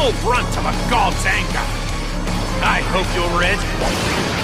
full brunt of a god's anger. I hope you're ready.